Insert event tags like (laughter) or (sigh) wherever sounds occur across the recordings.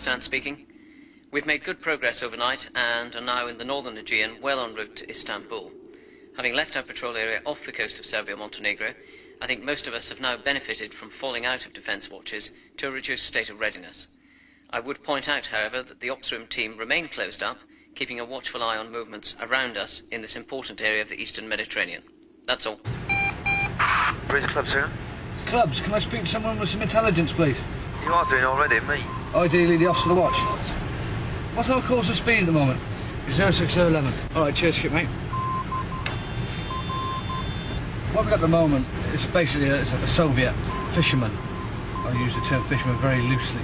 morning, First Hand speaking. We've made good progress overnight and are now in the northern Aegean, well en route to Istanbul. Having left our patrol area off the coast of Serbia Montenegro, I think most of us have now benefited from falling out of defence watches to a reduced state of readiness. I would point out, however, that the ops room team remain closed up, keeping a watchful eye on movements around us in this important area of the eastern Mediterranean. That's all. Bridge Club, sir. Clubs, can I speak to someone with some intelligence, please? You are doing already, me. Ideally, the officer of the watch. What's our course of speed at the moment? 06011. All right, cheers, shipmate. What we've got at the moment is basically a, it's a Soviet fisherman. I use the term fisherman very loosely.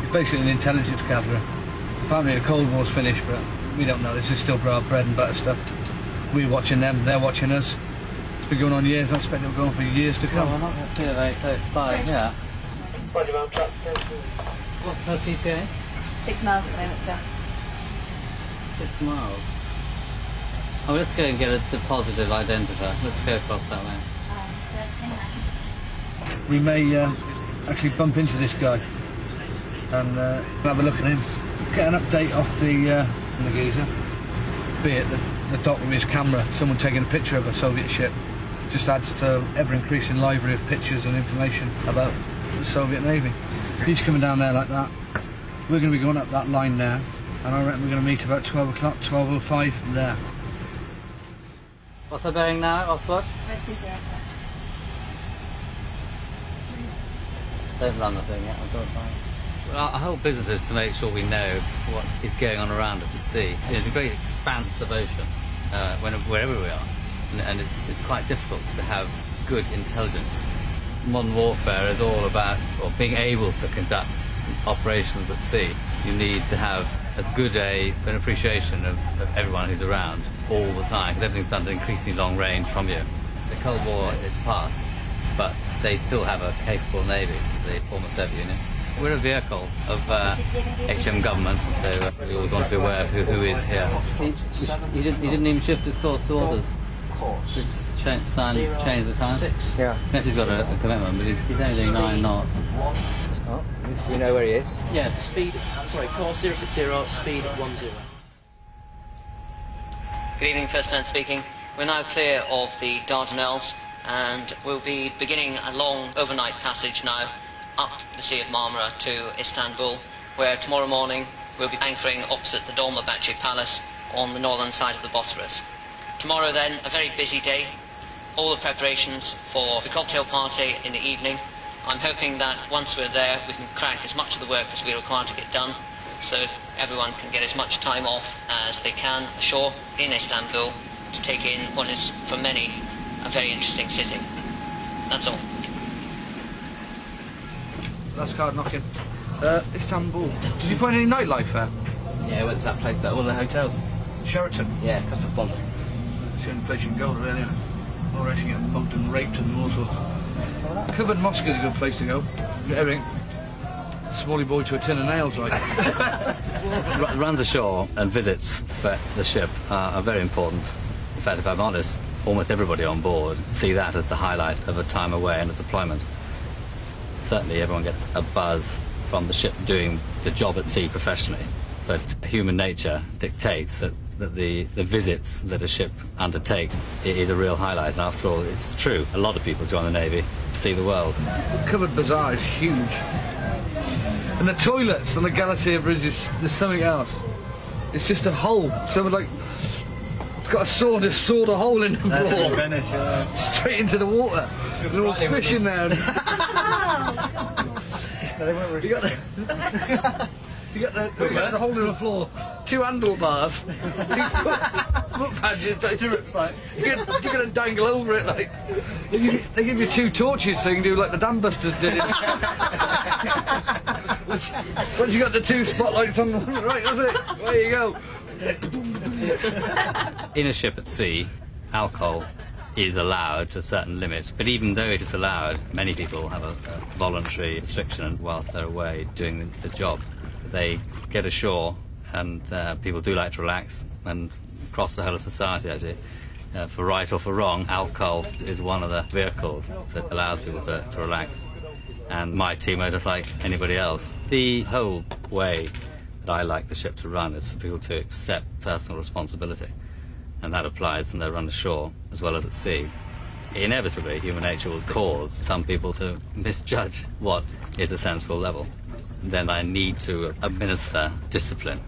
He's basically an intelligence gatherer. Apparently the Cold War's finished, but we don't know. This is still our bread and butter stuff. We're watching them, they're watching us. It's been going on years. I expect it'll go on for years to Well, come. we're not going to see a very close spy, yeah. What's her CPA? Six miles at the moment, sir. Six miles. Oh, let's go and get a, a positive identifier. Let's go across that way. we may uh, actually bump into this guy and uh, have a look at him, get an update off the, uh, the geezer, be it the, the dock with his camera, someone taking a picture of a Soviet ship, just adds to ever-increasing library of pictures and information about the Soviet Navy. He's coming down there like that. We're going to be going up that line now, and I reckon we're going to meet about 12 o'clock, 12.05 there. What's her bearing now, Oswald? Red two zero, sir. Don't run the thing yet, I've got it fine. Well, our our whole business is to make sure we know what is going on around us at sea. It's a great expanse of ocean, uh, when, wherever we are, and, and it's, it's quite difficult to have good intelligence. Modern warfare is all about or being able to conduct operations at sea. You need to have as good a, an appreciation of, of everyone who's around all the time, because everything's done at increasingly long range from you. The Cold War is past, but they still have a capable navy, the former Soviet Union. We're a vehicle of uh, HM government, so we always want to be aware of who, who is here. He, he, didn't, he didn't even shift his course to orders. Just change, sign, change the time. Six. Yeah. Yes, he's got a, a commitment, but he's, he's only doing nine knots. Oh, at least we know where he is. Yes. Speed, sorry, course 060, speed 10. Good evening, First Hand speaking. We're now clear of the Dardanelles and we'll be beginning a long overnight passage now up the Sea of Marmara to Istanbul, where tomorrow morning we'll be anchoring opposite the Dolmabahce Palace on the northern side of the Bosphorus. Tomorrow, then, a very busy day. All the preparations for the cocktail party in the evening. I'm hoping that once we're there, we can crack as much of the work as we require to get done, so everyone can get as much time off as they can ashore in Istanbul to take in what is, for many, a very interesting city. That's all. Last card knocking. Uh, Istanbul. Did you find any nightlife there? Yeah, went to that place, all the hotels. Sheraton. Yeah, Casablanca. It's the only place you can go, really. isn't? Or else get mugged and raped and all sorts. Covered Mosque is a good place to go. Everything. Smally boy to a tin of nails, like. (laughs) Runs ashore and visits the ship are, are very important. In fact, if I'm honest, almost everybody on board see that as the highlight of a time away and a deployment. Certainly, everyone gets a buzz from the ship doing the job at sea professionally, but human nature dictates that, that the, the visits that a ship undertakes i- is a real highlight. And after all, it's true. A lot of people join the Navy to see the world. The covered Bazaar is huge. And the toilets on the Galata Bridge is there's something else. It's just a hole. Someone like got a saw and just sawed a hole in the floor. Straight into the water. They're all fishing there. (laughs) you got the, (laughs) you got the, you got the hole in the floor. Two handlebars. (laughs) Two foot, foot pads. Like, you can, you're gonna dangle over it like. They give, you, they give you two torches so you can do like the dam busters did. (laughs) Once you got the two spotlights on, (laughs) right, that's it. There you go. in a ship at sea, alcohol is allowed to a certain limit, but even though it is allowed, many people have a, a voluntary restriction whilst they're away doing the, the job. They get ashore, and uh, people do like to relax, and across the whole of society, actually. Uh, for right or for wrong, alcohol is one of the vehicles that allows people to, to relax. and my team are just like anybody else. The whole way that I like the ship to run is for people to accept personal responsibility, and that applies when they run ashore as well as at sea. Inevitably, human nature will cause some people to misjudge what is a sensible level. Then I need to administer discipline.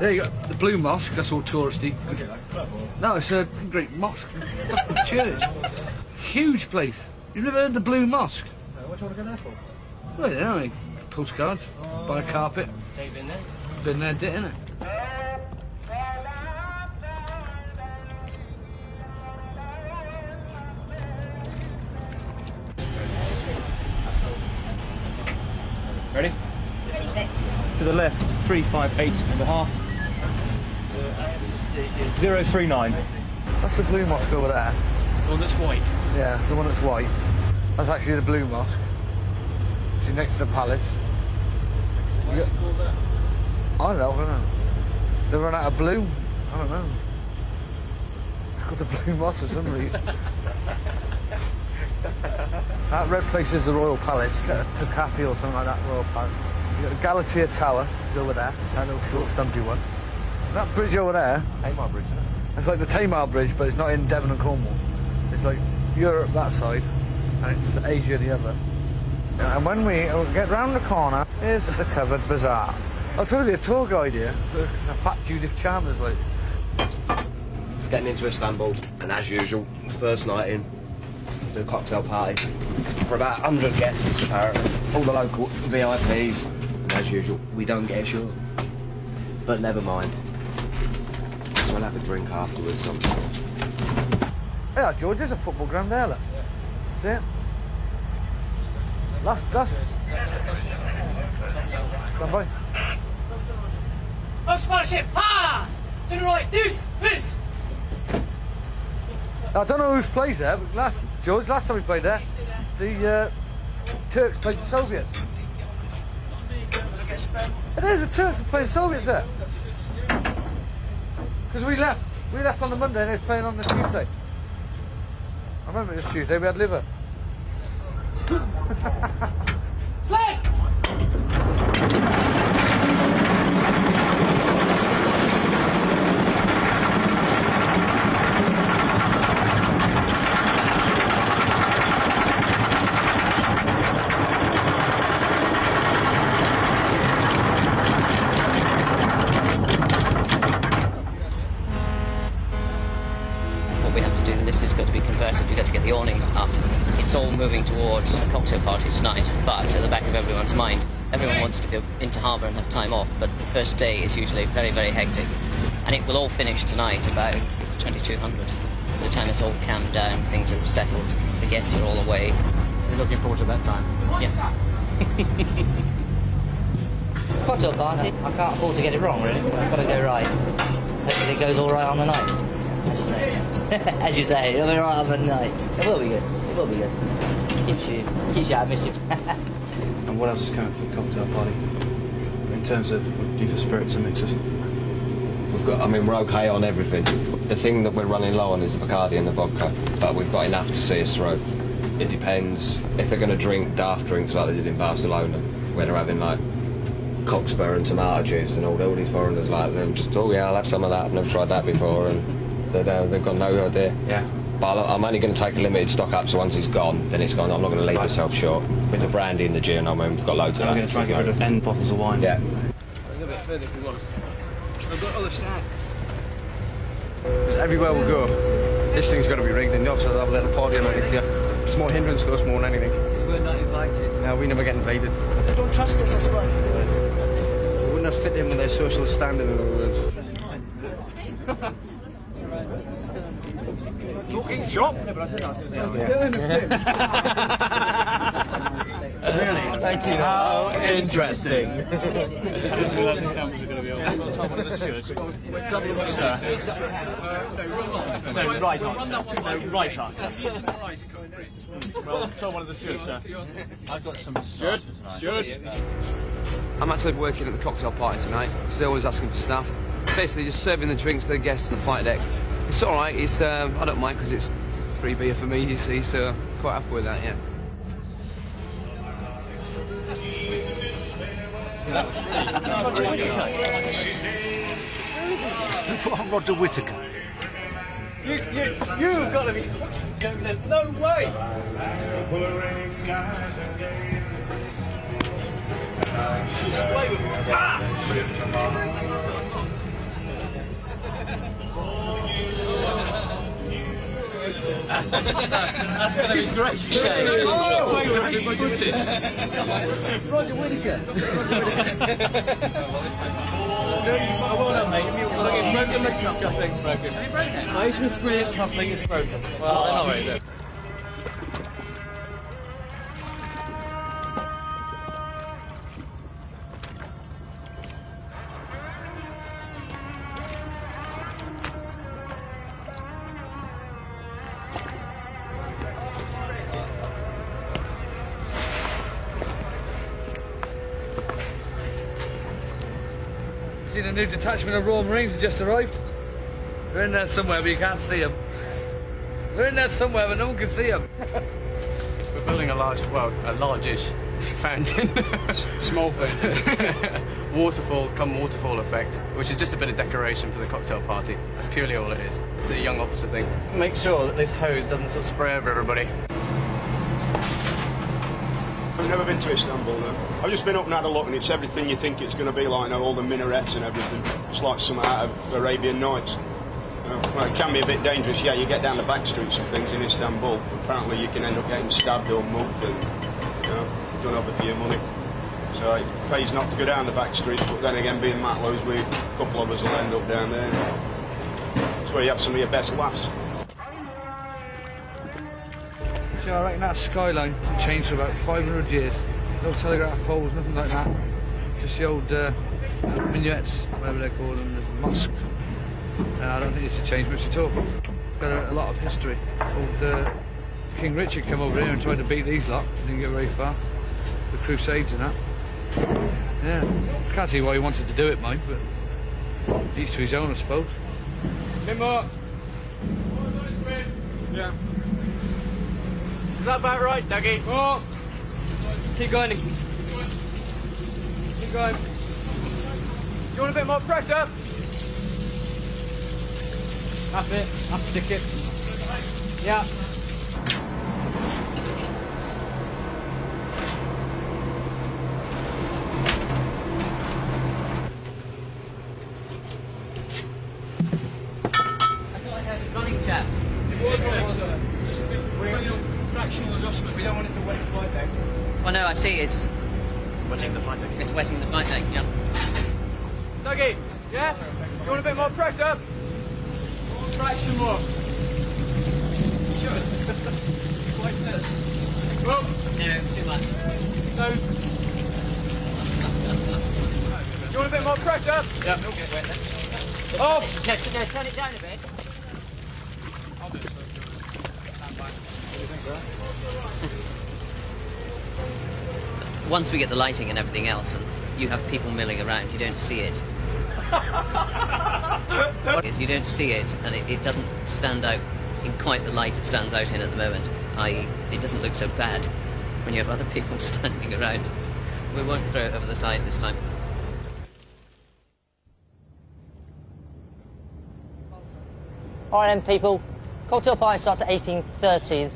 There you go, the Blue Mosque, that's all touristy. No, it's a great mosque. (laughs) Fucking church. Huge place. You've never heard of the Blue Mosque? Uh, What do you want to go there for? Well, yeah, I mean, postcards, buy a carpet. So you've been there? Been there, did innit? 358 and a half. 039. That's the Blue Mosque over there. The one that's white. Yeah, the one that's white. That's actually the Blue Mosque. She's next to the palace. You got- I don't know, I don't know. They run out of blue. I don't know. It's called the Blue Mosque for some reason. (laughs) that red place is the Royal Palace. Takafi or something like that, Royal Palace. You got the Galata Tower is over there. That little short stumpy one. That bridge over there, Tamar Bridge, isn't it? it's like the Tamar Bridge, but it's not in Devon and Cornwall. It's like Europe that side, and it's Asia the other. And when we get round the corner, here's the covered bazaar. I'll tell you a tour guide here. It's a, it's a fat Judith Chalmers, like. Just getting into Istanbul, and as usual, first night in, the cocktail party for about 100 guests apparently, all the local VIPs. And as usual, we don't get ashore. But never mind. So we'll have a drink afterwards, I'm sure. Yeah, George, there's a football ground there, look. See it? Last, last. Stand by. Oh, spot a ship! Ha! To the right, deuce, deuce! I don't know who's plays there, but last George, last time we played there, the uh, Turks played the Soviets. It is the Turks were playing Soviets there. Because we left, we left on the Monday and they was playing on the Tuesday. I remember it was Tuesday. We had liver. (laughs) Flag! what we have to do, and this is going to be converted, we've got to get the awning up. It's all moving towards a cocktail party tonight, but at the back of everyone's mind, everyone wants to go into harbour and have time off, but the first day is usually very, very hectic. And it will all finish tonight about 2200. By the time it's all calmed down, things have settled, the guests are all away. We're looking forward to that time. Yeah. (laughs) Cocktail party. I can't afford to get it wrong, really. It's got to go right. Hopefully it goes all right on the night. As you say. (laughs) As you say, it'll be right on the night. It will be good. It will be good. Keeps you, keeps you out of mischief. (laughs) And what else is coming for the cocktail party? In terms of what do for spirits and mixers? We've got, I mean, we're okay on everything. The thing that we're running low on is the Bacardi and the vodka, but we've got enough to see us through. It depends if they're going to drink daft drinks like they did in Barcelona, where they're having like cockspur and tomato juice and all, all these foreigners like them just oh yeah I'll have some of that I've never tried that before and they've got no idea. Yeah. But I'm I'm only going to take a limited stock up, so once it's gone, then it's gone. I'm not going to leave Right. myself short. With the brandy and the gin, I mean, we've got loads of I'm that. going to try and get rid of 10 bottles of wine. Yeah. A little bit further if you want. I've got other side. Everywhere we go, this thing's got to be rigged, and the officers have a little party on it clear. It's more hindrance to us more than anything. Because we're not invited. Now we never get invited. They don't trust us, that's why. We wouldn't have fit in with their social standing, in other words. Talking shop. Thank you. How interesting. No, right answer. No, right answer. Well, tell one of the stewards, sir. I've got some Steward? Steward? I'm actually working at the cocktail party tonight, because they're always asking for staff. Basically, just serving the drinks to the guests on the flight deck. It's all right. It's um, I don't mind because it's free beer for me, you see. So quite happy with that, yeah. (laughs) Roger Whittaker. Who put on Roger Whittaker? You, you, you've got to be. There's no way. Wait, ah! That's going to be great. (laughs) Oh, wait. Roger Whittaker. Oh, well done, mate. Look, it's broken. The cufflink's broken. Have you broken it? Ocean's brilliant. Cufflink is broken. Well, they're not very good. Detachment of Royal Marines have just arrived. They're in there somewhere, but you can't see them. They're in there somewhere, but no one can see them. (laughs) We're building a large, well, a largish fountain. (laughs) Small fountain. (laughs) waterfall, come waterfall effect, which is just a bit of decoration for the cocktail party. That's purely all it is. It's a young officer thing. Make sure that this hose doesn't sort of spray over everybody. I've never been to Istanbul though. I've just been up and had a look and it's everything you think it's going to be like, you know, all the minarets and everything. It's like some out of Arabian Nights. Well, it can be a bit dangerous, yeah, you get down the back streets and things in Istanbul. Apparently you can end up getting stabbed or mugged and, you know, done over for your money. So it pays not to go down the back streets, but then again, being Matelots, we, a couple of us will end up down there. It's where you have some of your best laughs. Yeah, I reckon that skyline hasn't changed for about 500 years. No telegraph poles, nothing like that. Just the old uh, minuets, whatever they're called, and the mosque. Uh, I don't think it's changed much at all. Got a, a lot of history. Old uh, King Richard came over here and tried to beat these lot. Didn't get very far. The Crusades and that. Yeah, can't see why he wanted to do it, mate, but each to his own, I suppose. Bit more. Yeah. Is that about right, Dougie? Oh. Keep going. Keep going. You want a bit more pressure? That's it. That's stick it. Yeah. Once we get the lighting and everything else, and you have people milling around, you don't see it. Is (laughs) you don't see it, and it, it doesn't stand out in quite the light it stands out in at the moment. I.e., it doesn't look so bad when you have other people (laughs) standing around. We won't throw it over the side this time. All right then, people. Cocktail party starts at 18.30.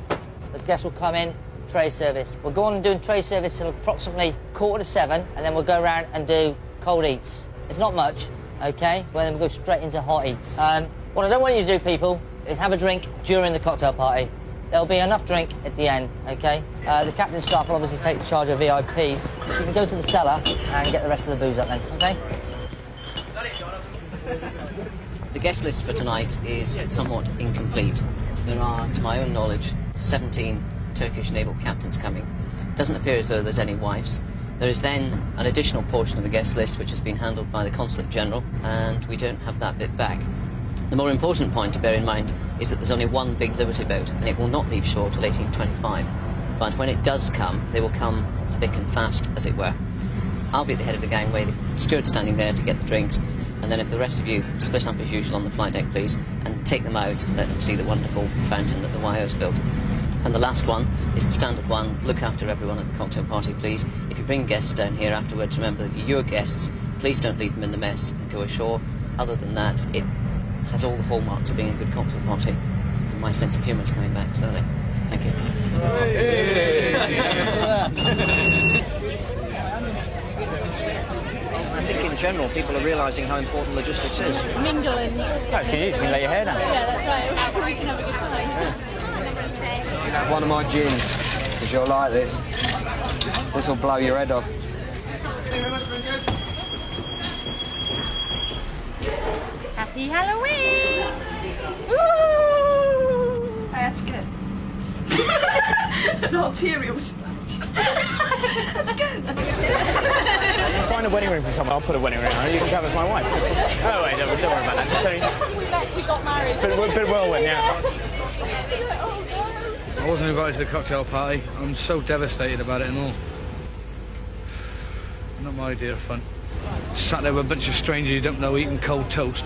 The guests will come in, tray service. We'll go on and do tray service till approximately quarter to seven, and then we'll go around and do cold eats. It's not much, okay? Well, then we'll go straight into hot eats. Um, what I don't want you to do, people, is have a drink during the cocktail party. There'll be enough drink at the end, okay? Uh, the captain's staff will obviously take charge of VIPs. You can go to the cellar and get the rest of the booze up then, okay? The guest list for tonight is somewhat incomplete. There are, to my own knowledge, 17 Turkish naval captains coming. It Doesn't appear as though there's any wives. There is then an additional portion of the guest list which has been handled by the Consulate General, and we don't have that bit back. The more important point to bear in mind is that there's only one big Liberty boat, and it will not leave shore till 1825. But when it does come, they will come thick and fast, as it were. I'll be at the head of the gangway, the steward standing there to get the drinks, and then if the rest of you split up as usual on the flight deck, please, and take them out and let them see the wonderful fountain that the YO's built. And the last one is the standard one look after everyone at the cocktail party, please. If you bring guests down here afterwards, remember that you're your guests. Please don't leave them in the mess and go ashore. Other than that, it has all the hallmarks of being a good cocktail party. And my sense of humour is coming back slowly. Thank you. I think in general people are realising how important logistics is. Mingling. That's good, you can lay your hair down. Yeah, that's right. We can have a good time. Have one of my gins, because you'll like this. This will blow your head off. Happy Halloween! Woo! That's good. (laughs) An arterial smash. That's (laughs) good. Find a wedding ring for someone. I'll put a wedding ring on. You can come as my wife. (laughs) Oh wait, don't, don't worry about that. Just tell you. We met, we got married. Bit, bit whirlwind, yeah. I wasn't invited to the cocktail party. I'm so devastated about it and all. Not my idea of fun. Sat there with a bunch of strangers you don't know eating cold toast.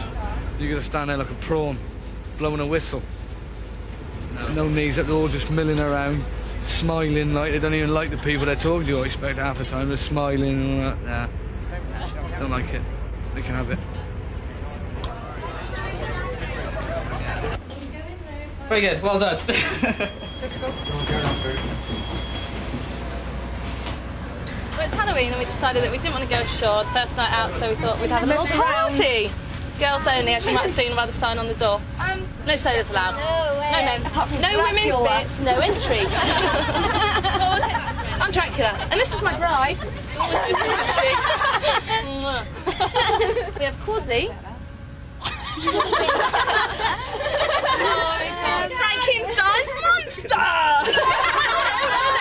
You're gonna stand there like a prawn, blowing a whistle. No, knees they're all just milling around, smiling like they don't even like the people they're talking to, I expect half the time. They're smiling and all that. Nah. Don't like it. They can have it. Very good, well done. (laughs) Well, it's Halloween and we decided that we didn't want to go ashore the first night out, so we thought we'd have a little party. Girls only, as you might have seen by the sign on the door. Um, no sailors allowed. No, men. No women's bits, no entry. (laughs) I'm Dracula, and this is my bride. (laughs) we have Cosy. Frankenstein's monster!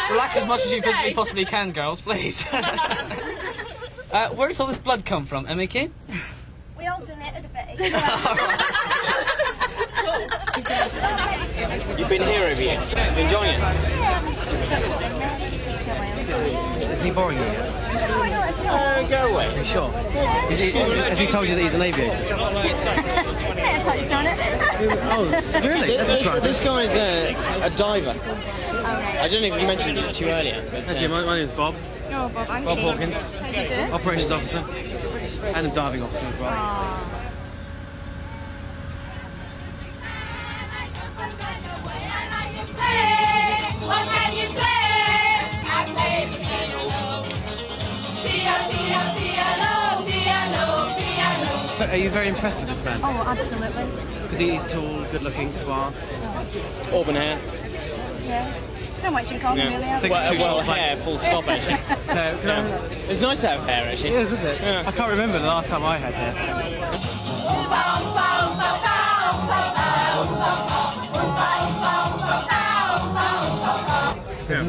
Relax as much as you physically possibly can, girls, please. (laughs) uh, where does all this blood come from, Emma Key? We all donated a bit. (laughs) (laughs) You've been here over here. Enjoying it? Is he boring you? Uh, go away. Are you sure? Is he, has he told you that he's an aviator? Yeah, touched on it. (laughs) Oh, really? This, That's this, surprising. this guy is a, a diver. I don't know if you mentioned it to you earlier. But, uh, Actually, my, my name's Bob. Oh, Bob, I'm Bob Hawkins. How do you do? Operations officer. And a diving officer as well. But you very impressed with this man? Oh, absolutely. Because he's tall, good looking, suave. Auburn hair. Yeah. So much in common, really. I think well, it's two well short hair, full stop, (laughs) actually. No, can I- Yeah. It's nice to have hair, actually. Yeah, isn't it? I can't remember the last time I had hair.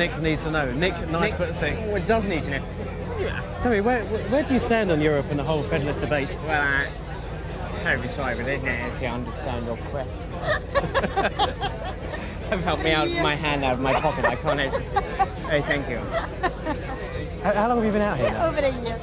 Nick needs to know. Nick, nice Nick- but thing. Oh, well, it does need to know. Tell me, where, where do you stand on Europe and the whole federalist debate? Well, I hope it's right with it now if you understand your question. (laughs) Have helped me out with my hand out of my pocket. I can't help Hey, thank you. How, how long have you been out here now? Over a year.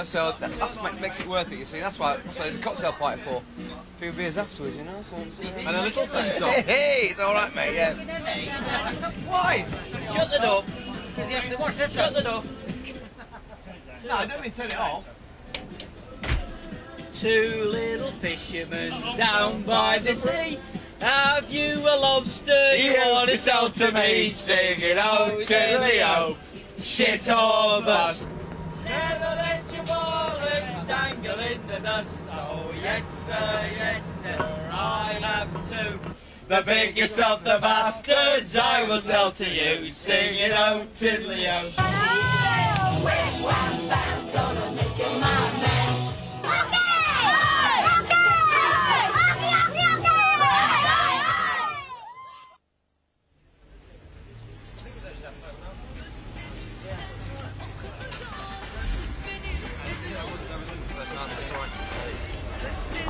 Know, so that, that's what makes it worth it. You see, that's why that's why there's a cocktail party for. A few beers afterwards, you know. So, And a little sing-song. Hey, hey, it's all right, mate. Yeah. Why? Shut the door. Because You have to watch this. Shut the door. No, I don't mean turn it off. Two little fishermen down by the sea. Have you a lobster you want to sell to me? Sing it out to Leo. Shit all bust. Never the dust. Oh yes sir, yes sir, I have two. The biggest of the bastards I will sell to you. Sing it out to Leo.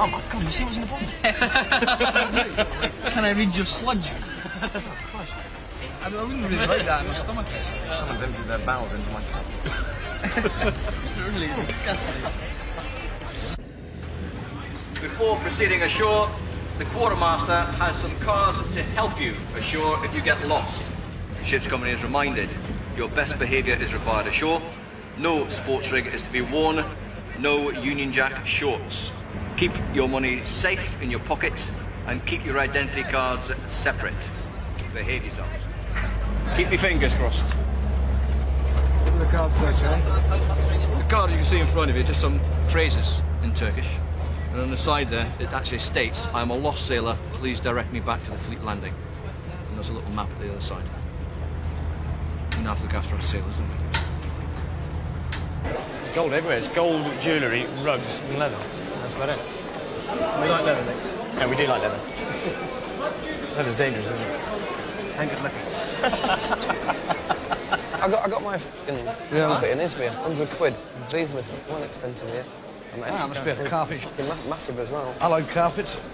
Oh my god, you see what's in the bottom? Can I read your sludge? I, mean, I wouldn't really like that in my stomach. actually. Someone's emptied their bowels into my cup. (laughs) really disgusting. Before proceeding ashore, the quartermaster has some cars to help you ashore if you get lost. The ship's company is reminded your best behaviour is required ashore. No sports rig is to be worn. No Union Jack shorts. Keep your money safe in your pockets and keep your identity cards separate. Behave yourselves. Keep your fingers crossed. The card's okay. The card you can see in front of you, just some phrases in Turkish. And on the side there, it actually states, I am a lost sailor, please direct me back to the fleet landing. And there's a little map at the other side. We now have to look after our sailors, don't we? There's gold everywhere. It's gold jewellery, rugs, and leather. That's about it. We like leather, Nick. Yeah, we do like leather. (laughs) Leather's dangerous, isn't it? Dangerous looking. (laughs) I got, I got my fucking Yeah. carpet in Izmir, 100 quid. These are one expensive here. And Ah, must be a carpet. Fucking ma- massive as well. I like carpets. (laughs)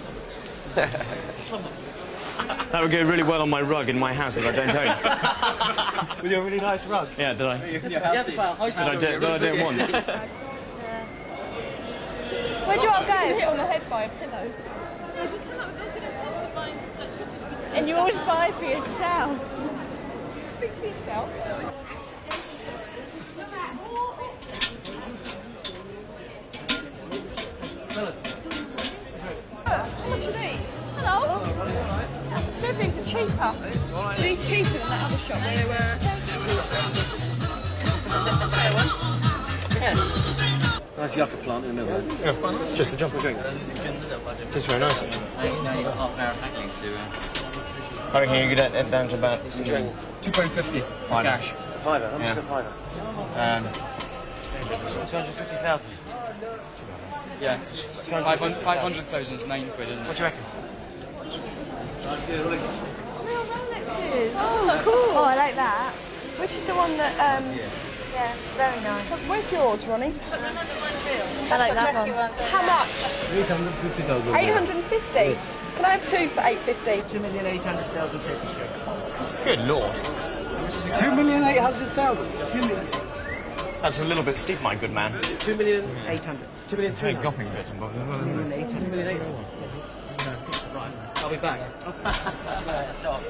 That would go really well on my rug in my house that I don't own. With your really nice rug. Yeah, did I? Your house Did I do, did I do it Where'd you all go? Hit on the head by a pillow. And you always buy for yourself. Speak for yourself. How much are these? Hello. I said these are cheaper. These cheaper than that other shop. They were. (laughs) Nice yucca plant in the middle there. Yeah, just a jump and drink. Tastes very nice. Now you've got half an hour of haggling to. Uh... I reckon you could get it down to about Two pound fifty. Cash. Fiver? How much is Yeah. a fiver? Um, 250,000. Yeah. 500 500,000 is nine quid, isn't it? What do you reckon? Oh, cool. Oh, I like that. Which is the one that, um, yeah, it's very nice. Where's yours, Ronnie? I like that one. How much? 850,000. 850? Can I have two for 850? 2,800,000 Turkish lira. Good lord. Two million eight hundred thousand. That's a little bit steep, my good man. Two million eight hundred. Two million three Very hundred. gopping certain, Bob. Two million eight hundred. Two million eight hundred. I'll be back. (laughs) Stop.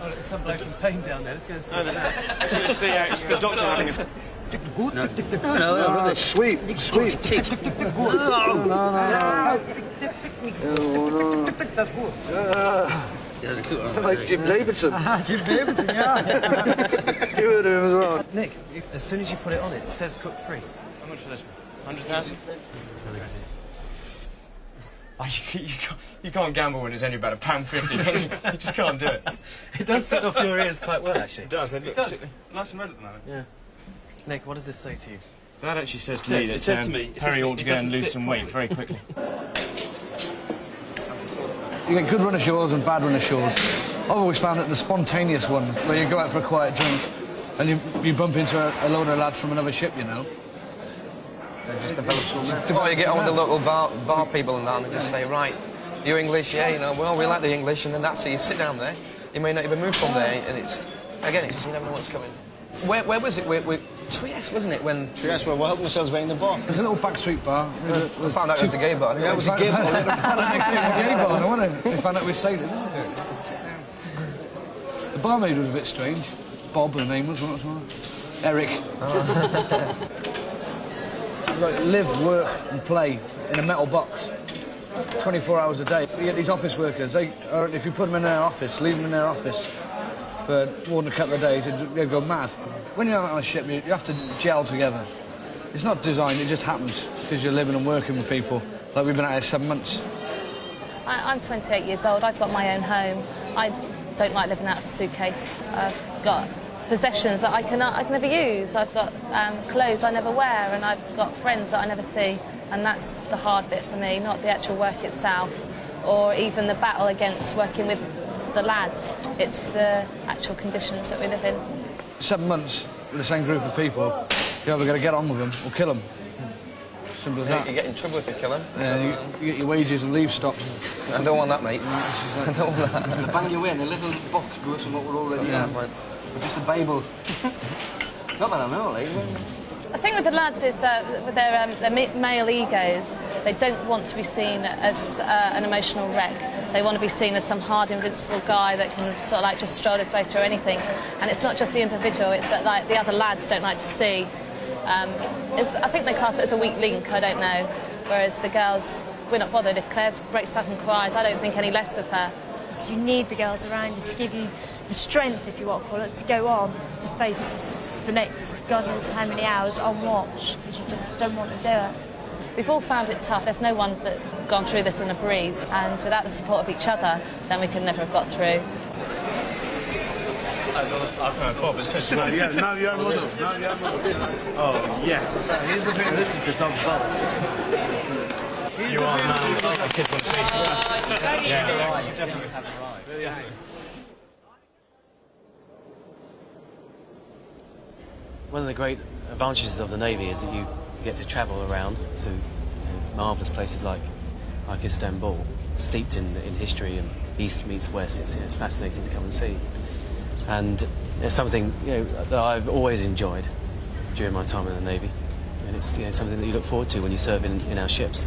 Oh, there's some bloke in pain down there. Let's go and see. No, no. It's just the, it's the doctor having a... Good. No. No, no, no, rubbish. Sweet, sweet. No, no, no. That's good. like Jim Davidson. (laughs) Jim Davidson, yeah. (laughs) You heard of him as well. Nick, as soon as you put it on, it says cooked priest. How much for this one? 100,000? (laughs) You, you, can't, you can't gamble when it's only about a pound fifty, you? (laughs) You just can't do it. It does set off your ears quite well, actually. It does. They It does. nice and red at the moment. Yeah. Nick, what does this say to you? That actually says to It me says- that it says to um, me- it Harry ought to go and lose some weight very quickly. You get good run ashores and bad run ashores. I've always found that the spontaneous one, where you go out for a quiet drink and you, you bump into a, a load of lads from another ship, you know. It just develops from. Or you get on with the local bar, bar people and that, and they just say, right, you English, yeah, you know, well, we like the English, and then that's it. You sit down there, you may not even move from there, and it's, again, it's just you never know what's coming. Where, where was it? Where, where, Trieste, wasn't it? When Trieste, where we're helping ourselves being the bar. There's a little backstreet bar. I found out it was a gay bar. Yeah, it was like, it was a gay bar, (laughs) no, wasn't it? They found out we sailed it. The barmaid was a bit strange. Bob, her name was, what was her? Eric. Oh. (laughs) like, live, work and play in a metal box. 24 hours a day. You get these office workers, they, if you put them in their office, leave them in their office for more than a couple of days, they'd, go mad. When you're on a ship, you, you have to gel together. It's not designed, it just happens because you're living and working with people. Like we've been out here seven months. I, I'm 28 years old. I've got my own home. I don't like living out of a suitcase. I've got possessions that I can I can never use. I've got um, clothes I never wear, and I've got friends that I never see. And that's the hard bit for me, not the actual work itself, or even the battle against working with the lads. It's the actual conditions that we live in. Seven months with the same group of people, you're either going to get on with them or kill them. Simple as You- that. You get in trouble if you kill them. Yeah, so, you, you get your wages and leave stopped. I don't want that, mate. (laughs) I don't want that. They bang you in a little box worse than what we're already Yeah. on. But just a Babel. (laughs) Not that I know, like. I think with the lads is that with their, um, their male egos, they don't want to be seen as uh, an emotional wreck. They want to be seen as some hard, invincible guy that can sort of like just stroll his way through anything. And it's not just the individual; it's that like the other lads don't like to see. Um, I think they class it as a weak link. I don't know. Whereas the girls, we're not bothered if Claire breaks up and cries. I don't think any less of her. You need the girls around you to give you the strength, if you want to call it, to go on to face the next God knows how many hours on watch because you just don't want to do it. We've all found it tough. There's no one that's gone through this in a breeze, and without the support of each other, then we could never have got through. Bob, it says no. Yeah, no, you haven't model. No, you haven't model. Oh, yes. Here's the thing. This is the dog's bollocks. You are man. The kids want to see. Yeah. You definitely have arrived. One of the great advantages of the Navy is that you get to travel around to you know, marvellous places like, like Istanbul, steeped in, in history and east meets west. It's, you know, it's fascinating to come and see. And it's something you know, that I've always enjoyed during my time in the Navy. And it's you know, something that you look forward to when you serve in, in our ships.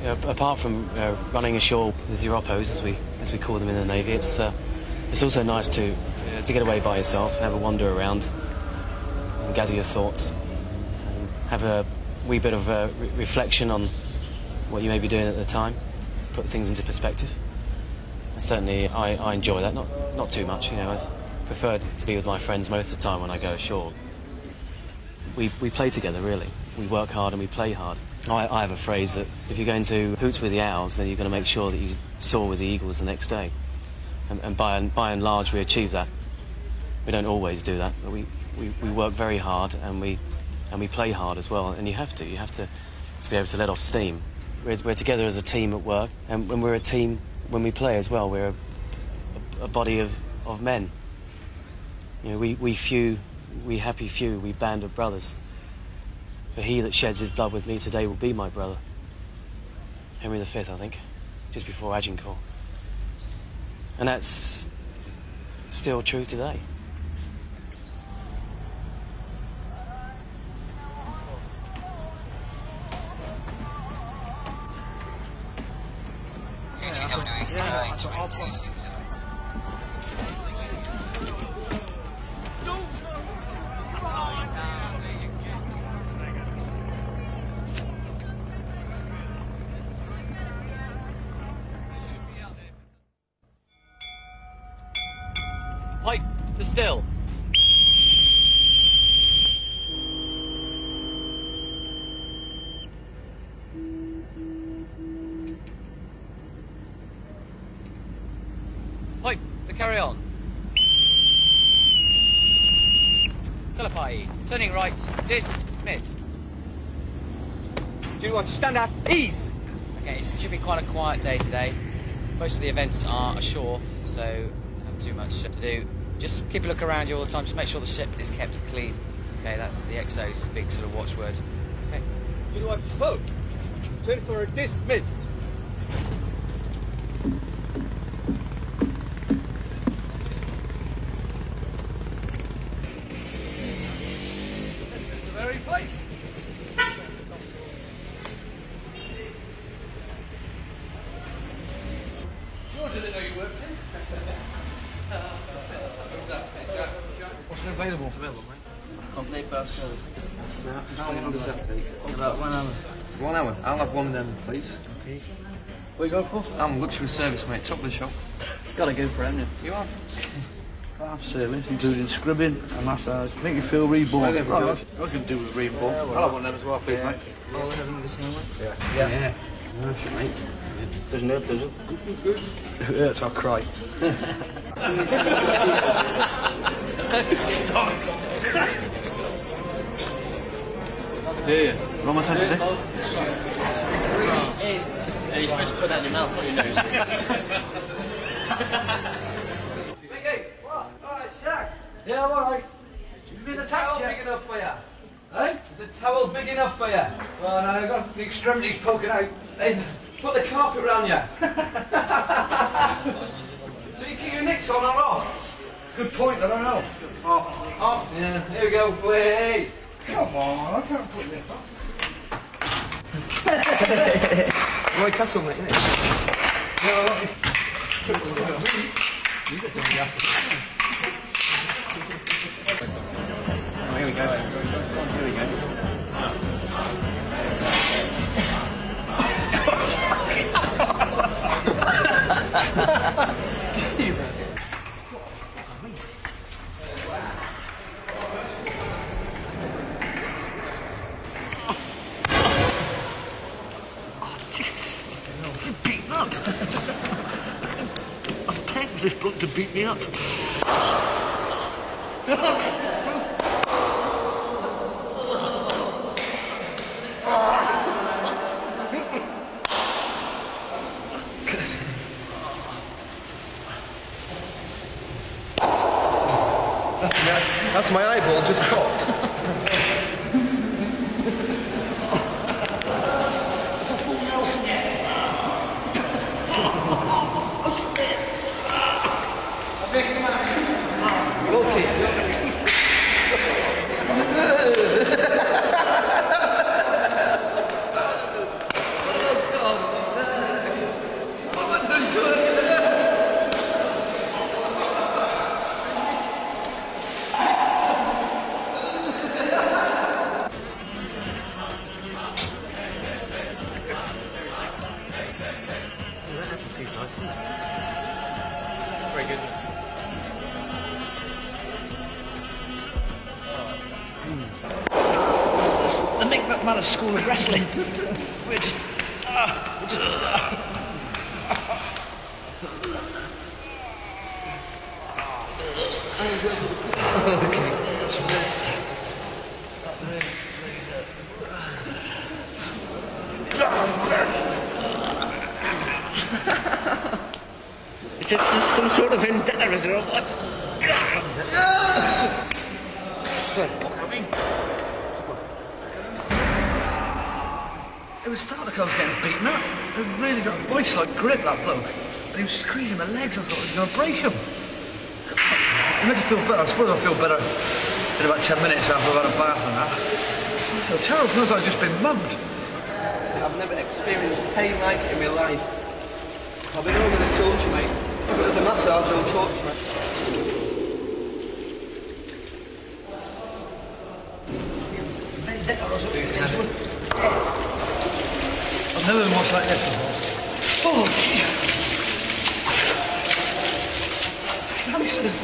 You know, apart from uh, running ashore with your oppos, as we, as we call them in the Navy, it's, uh, it's also nice to, uh, to get away by yourself, have a wander around, gather your thoughts, have a wee bit of uh, re- reflection on what you may be doing at the time, put things into perspective. And certainly, I, I enjoy that. Not not too much, you know. I prefer to, to be with my friends most of the time when I go ashore. We we play together, really. We work hard and we play hard. I, I have a phrase that if you're going to hoot with the owls, then you're going to make sure that you soar with the eagles the next day. And, and by and by and large, we achieve that. We don't always do that, but we, we, we work very hard and we and we play hard as well. And you have to. You have to to be able to let off steam. We're, we're together as a team at work, and when we're a team when we play as well, we're a, a, body of, of men. You know, we, we few, we happy few, we band of brothers. For he that sheds his blood with me today will be my brother. Henry V, I think, just before Agincourt. And that's still true today. The events are ashore, so have too much to do. Just keep a look around you all the time. Just make sure the ship is kept clean. Okay, that's the EXO's big sort of watchword. Okay. You want to vote? Turn What you going for? I'm luxury service, mate. Top of the shop. Gotta go for it, you? You have? Bath service, including scrubbing and massage. Make you feel reborn. Okay, Right. I can do with reborn. I'll have one of them as well, please, mate. Oh, it hasn't the same way? Yeah. Yeah. Yeah. Nice, mate. Doesn't hurt, does it? Good, good, good. If it hurts, I'll cry. (laughs) Do you? What am I supposed to do? Yeah, you're supposed to put that in your mouth, not your nose. Mickey, what? All right, Jack. Yeah, I'm alright. You been attacked, Jack? big enough for you? Eh? Is a towel big enough for you? Well, no, I've got the extremities poking out. Hey, put the carpet around you. (laughs) Do you keep your nicks on or off? Good point, I don't know. Off, off. Yeah, here we go. Wait. Come on, I can't put this on. (laughs) Roy Castle, mate, innit? Oh, here we go. Here we go. (laughs) book to beat me up. The Mick McManus School of Wrestling. (laughs) We're just. ah, we're just. ah. okay. That's (laughs) really, that really, really Is some sort of vendetta, is it, or what? I was getting beaten up. It really got a voice like grip, that bloke. He was squeezing my legs. I thought I was going to break him. It made me feel better. I suppose I'll feel better in about 10 minutes after I've had a bath and that. I feel terrible. It feels like I've just been mugged. I've never experienced pain like it in my life. I've been over the torture, mate. It was a massage, no torture, mate. I've never been watched like this before. Oh, gee. Youngsters.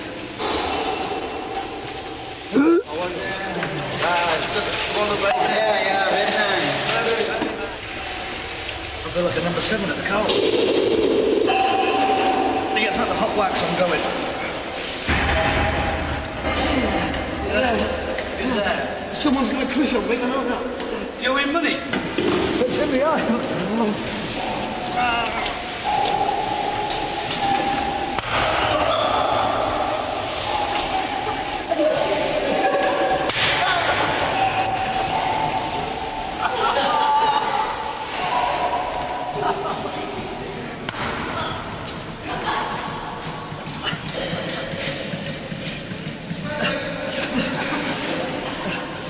I feel like a number seven at the car. He gets out the hot wax, I'm going. Is there? Someone's going to crush on me, I know that. You win money? It's in the eye.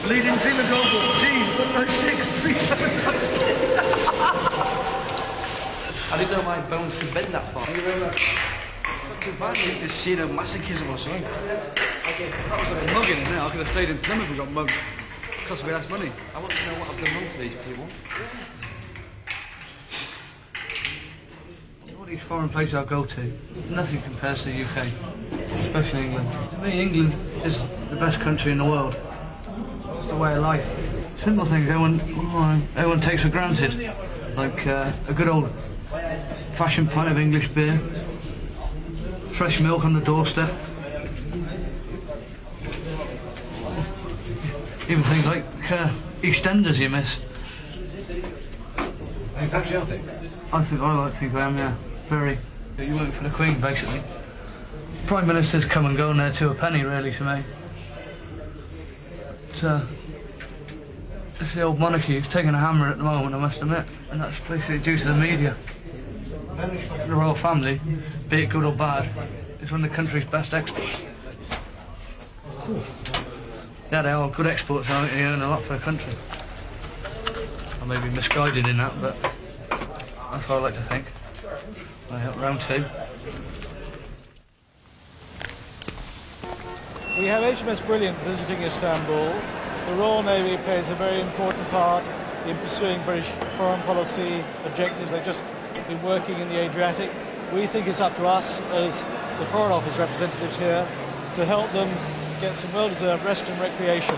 Bleeding Zima Global, G, 19637. I didn't know my bones could bend that far. You much. Not too bad, mate. Just seeing a masochism or something. That was like a mugging, it? I could have stayed in Plymouth and got mugged. Cost me less money. I want to know what I've done wrong to these people. All these foreign places I go to, nothing compares to the UK, especially England. To me, England is the best country in the world. It's the way of life. Simple things everyone, everyone takes for granted, like uh, a good old fashioned pint of English beer, fresh milk on the doorstep. Even things like uh, EastEnders you miss. Are you patriotic? I think I like to think I am, yeah. Very. You work for the Queen, basically. Prime Ministers come and go, and they're to a penny, really, to me. But, uh, It's the old monarchy. It's taking a hammer at the moment, I must admit. And that's basically due to the media. The royal family, be it good or bad, is one of the country's best exports. Yeah, they are good exports. Think They earn a lot for the country. I may be misguided in that, but that's what I like to think. Right, round two. We have HMS Brilliant visiting Istanbul. The Royal Navy plays a very important part in pursuing British foreign policy objectives. They've just been working in the Adriatic. We think it's up to us as the Foreign Office representatives here to help them get some well-deserved rest and recreation.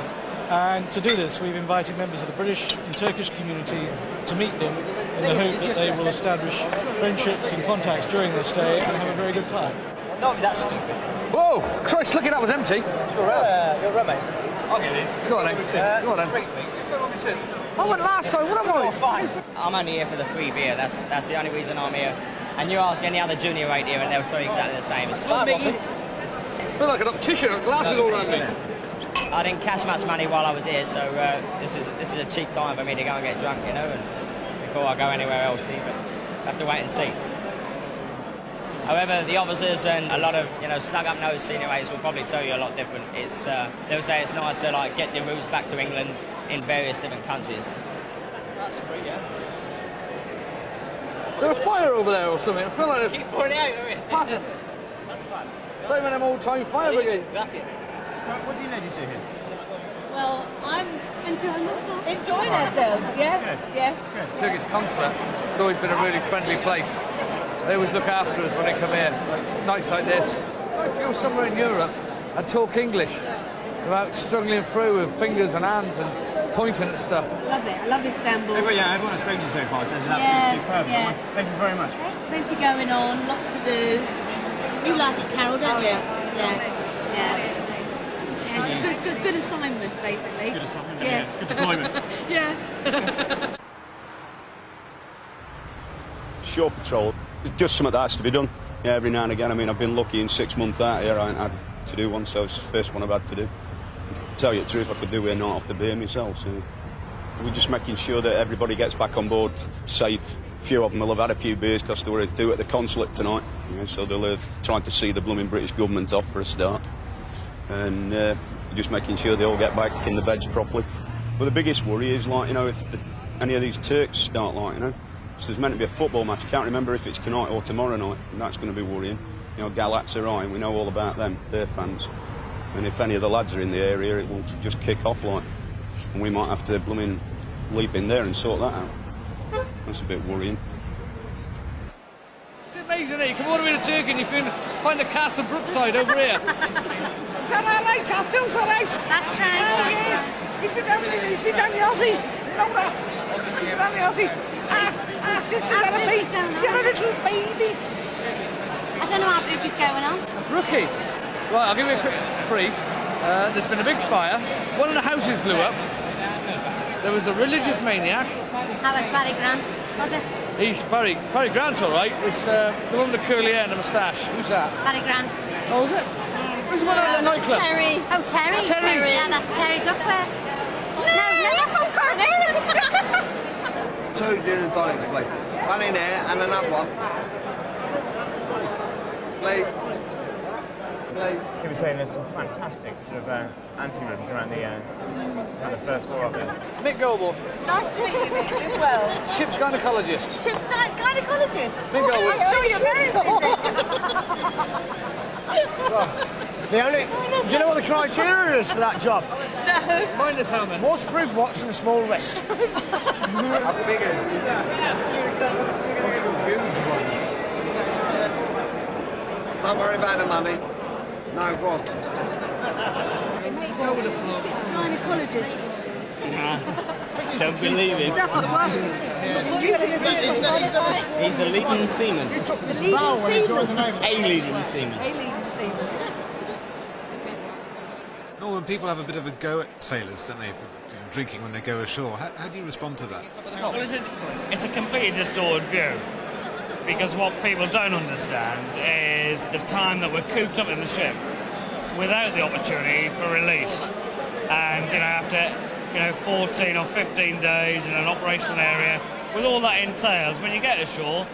And to do this, we've invited members of the British and Turkish community to meet them in the hope that they will establish friendships and contacts during their stay and have a very good time. Don't be that stupid. Whoa! Christ, look at that was empty. Sure, uh, you're right, mate. I'll get in. Go on then. Go on then. I went last time. What am I? I'm only here for the free beer. That's that's the only reason I'm here. And you ask any other junior right here, and they'll tell you exactly the same. It's Not me. feel like an optician. Glasses all around me. I didn't cash much money while I was here, so uh, this is this is a cheap time for me to go and get drunk, you know, and before I go anywhere else. See, but I have to wait and see. However, the officers and a lot of you know snug-up nosed senior aides will probably tell you a lot different. It's uh, they'll say it's nice to like get your roots back to England in various different countries. That's free, yeah. Is there a fire over there or something? I feel like a Keep pouring it out, don't you? Pardon? That's fine. Not even them old-time fire brigade. Exactly. So, what do you ladies do here? Well, I'm enjoying myself. Enjoying ourselves, yeah? Yeah. Turkish consulate. It's always been a really friendly place. They always look after us when they come here. Nights like this. Nice to go somewhere in Europe and talk English without struggling through with fingers and hands and pointing at stuff. Love it. I love Istanbul. Everyone, yeah, everyone I've spoken to you so far says it's Yeah, absolutely superb. yeah. Thank you very much. Plenty going on, lots to do. You like it, Carol, don't you? Oh, yeah. Yeah. Yeah, it's good, good, good assignment, basically. Good assignment, Yeah. yeah. Good deployment. (laughs) yeah. Shore patrol, it's just something that has to be done. Yeah, every now and again. I mean, I've been lucky in six months out here. I haven't had to do one, so it's the first one I've had to do. And to tell you the truth, I could do a night off the beer myself. So we're just making sure that everybody gets back on board safe. A few of them will have had a few beers because they were due at the consulate tonight. You know, so they'll have trying to see the blooming British government off for a start. And uh, just making sure they all get back in the beds properly. But the biggest worry is, like, you know, if the, any of these Turks start, like, you know, so there's meant to be a football match. I can't remember if it's tonight or tomorrow night, and that's going to be worrying. You know, Galatasaray, we know all about them, their fans. And if any of the lads are in the area, it will just kick off like. And we might have to blooming leap in there and sort that out. That's a bit worrying. It's amazing, eh? You come all the way to Turkey and you find, find the Castle Brookside over here. (laughs) Is that all right? I feel so right. That's right. Oh, yeah. He's been down, he's been down the Aussie. You that? He's been down the Aussie. Ah, sister's had a baby. She's had a little baby. I don't know how big is going on. A brookie. Right, I'll give you a quick brief. Uh, there's been a big fire. One of the houses blew up. There was a religious maniac. How was Barry Grant? Was it? He's Barry. Barry Grant's all right. It's uh, the one with the curly hair and the moustache. Who's that? Barry Grant. Oh, is it? Who's the one at the nightclub? Terry. Oh, Terry. Terry. Yeah, that's Terry Duckworth. No, no, that's from Cardiff. (laughs) (laughs) Two gin and tonics, please. One in here and another one. Please. Please. He was saying there's some fantastic sort of uh, ante-rooms around the, uh, around the first floor of it. Nick Goble. Nice to meet you, Nick. Live well. Ship's gynecologist. Ship's gy- gynecologist. Nick Goble. I'm sure you're married. The only, do you know what the criteria is for that job? No. Minus helmet. Waterproof watch and a small wrist. (laughs) How big is Huge ones. Don't worry about the money. No, go on. Ship's gynecologist. (laughs) Don't believe it. He's a leading seaman. The leading seaman. A leading seaman. A leading seaman. Norman, people have a bit of a go at sailors, don't they, for drinking when they go ashore. How, how do you respond to that? Well, it's a, it's a completely distorted view. Because what people don't understand is the time that we're cooped up in the ship without the opportunity for release. And, you know, after you know, 14 or 15 days in an operational area, with all that entails, when you get ashore,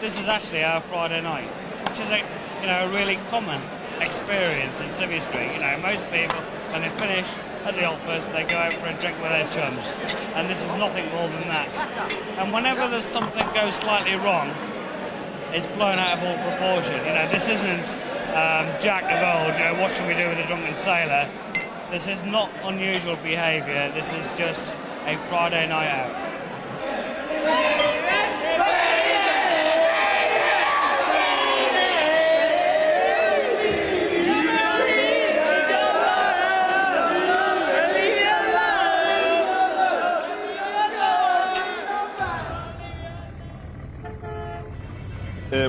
this is actually our Friday night, which is a, you know, a really common experience in Civvy Street. You know, most people, when they finish at the office, they go out for a drink with their chums, and this is nothing more than that. And whenever there's something goes slightly wrong, it's blown out of all proportion. You know, this isn't um, Jack of old, you know, what should we do with a drunken sailor? This is not unusual behaviour, this is just a Friday night out.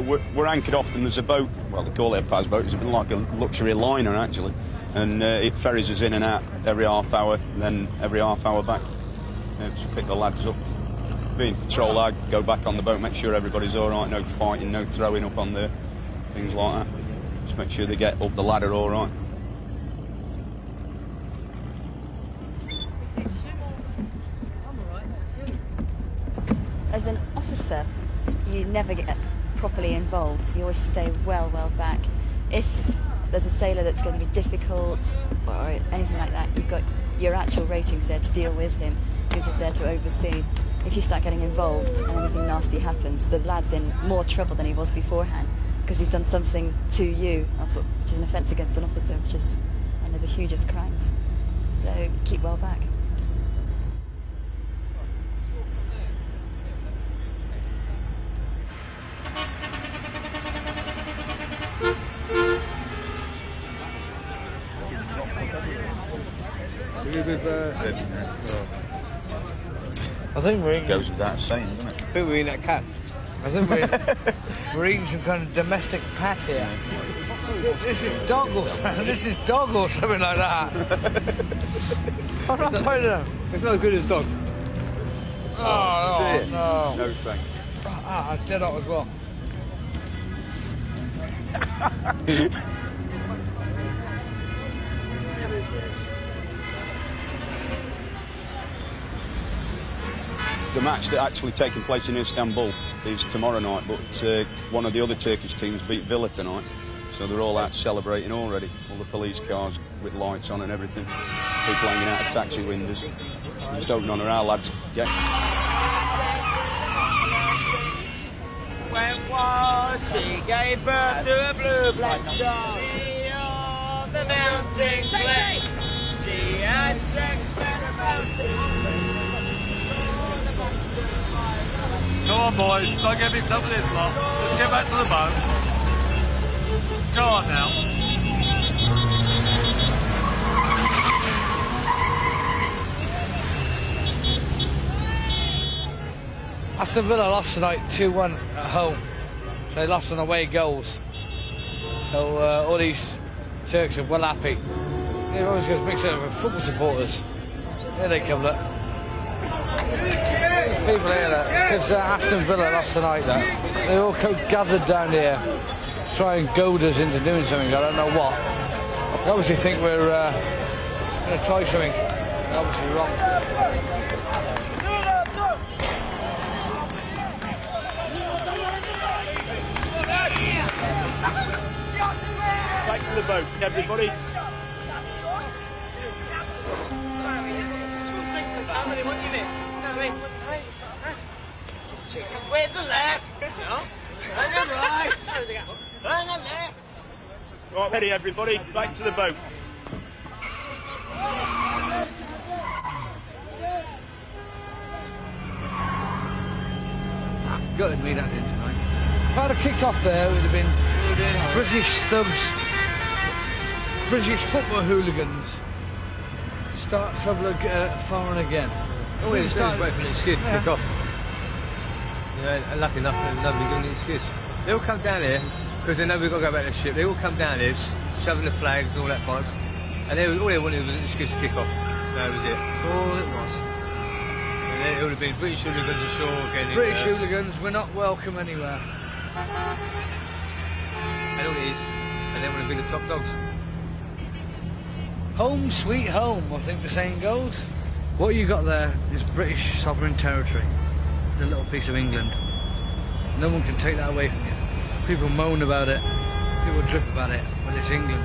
We're, we're anchored off and there's a boat, well they call it a pass boat, it's a bit like a luxury liner actually, and uh, it ferries us in and out every half hour, then every half hour back. Uh, just pick the lads up. Being patrol, I go back on the boat, make sure everybody's all right, no fighting, no throwing up on there, things like that. Just make sure they get up the ladder all right. As an officer, you never get properly involved. You always stay well, well back. If there's a sailor that's going to be difficult or anything like that, you've got your actual ratings there to deal with him. You're just there to oversee. If you start getting involved and anything nasty happens, the lad's in more trouble than he was beforehand because he's done something to you, which is an offence against an officer, which is one of the hugest crimes. So keep well back. I think we're Goes without saying, doesn't it? I think we're in that cat. I think we're, we're eating some kind of domestic pat here. This is dog or something. This is dog or something like that. I don't know. It's not as good as dog. Oh, dear. no. No thanks. Ah, it's dead hot as well. (laughs) The match that actually taking place in Istanbul is tomorrow night, but uh, one of the other Turkish teams beat Villa tonight, so they're all out celebrating already. All the police cars with lights on and everything, people hanging out of taxi windows. Just hoping on our lads get. When was she gave birth to a blue black dog? The mountain. She had sex mountain. Come on, boys. Don't get mixed up with this lot. Let's get back to the boat. Go on now. Aston Villa lost tonight 2 1 at home. So they lost on away goals. So uh, all these Turks are well happy. They've always got mixed up with football supporters. Here they come, look. People here. Because uh, Aston Villa lost tonight, look. They all gathered down here trying to goad us into doing something. I don't know what. They obviously think we're uh, going to try something. They're obviously wrong. Back to the boat, everybody. With the left, no, and the right, and the left. Right, ready, everybody. Back to the boat. gutted me that did tonight. If I'd have kicked off there, it would have been British thugs, British football hooligans start trouble uh, again. All we We had to do was started- wait for an excuse to Yeah. kick off. You know, and lucky enough, nobody given an excuse. They all come down here because they know we've got to go back to the ship. They all come down here, shoving the flags and all that bollocks. And they, all they wanted was an excuse to kick off. That was it. All it was. And then it would have been British hooligans ashore again. British uh, hooligans, we're not welcome anywhere. And all it is. And they would have been the top dogs. Home sweet home, I think the saying goes. What you got there is British sovereign territory. It's a little piece of England. No one can take that away from you. People moan about it, people drip about it, but it's England.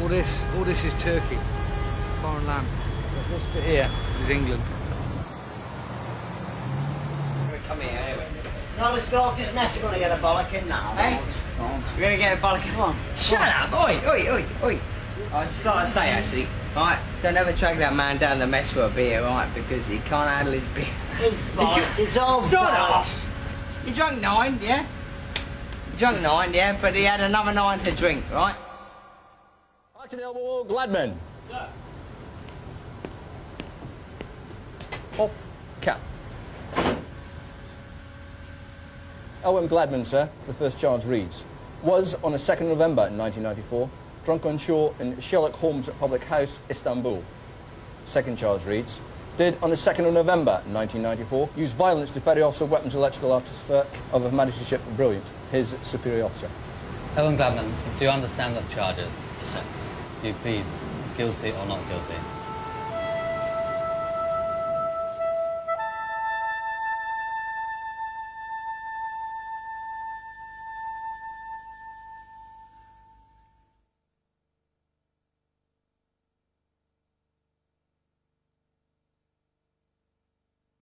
All this, all this is Turkey, foreign land. But this bit here is England. Come here, anyway. No, the stoker's mess. You're to get a bollocking now. Hey? We're going to get a bollocking. Come on. Shut up! Oi, oi, oi, oi. I just thought I'd say, actually, right, don't ever track that man down the mess for a beer, right, because he can't handle his beer. It's (laughs) bollocks. It's all Shut bollocks. up! You drank nine, yeah? You drank nine, yeah, but he had another nine to drink, right? Martin Elbow, Gladman. Sir. Off cap. Owen Gladman, sir, the first charge reads, was on the 2nd of November 1994 drunk on shore in Sherlock Holmes Public House, Istanbul. Second charge reads, did on the 2nd of November 1994 use violence to petty officer weapons electrical officer of Her Majesty's ship Brilliant, his superior officer. Owen Gladman, do you understand the charges? Yes, sir. Do you plead guilty or not guilty?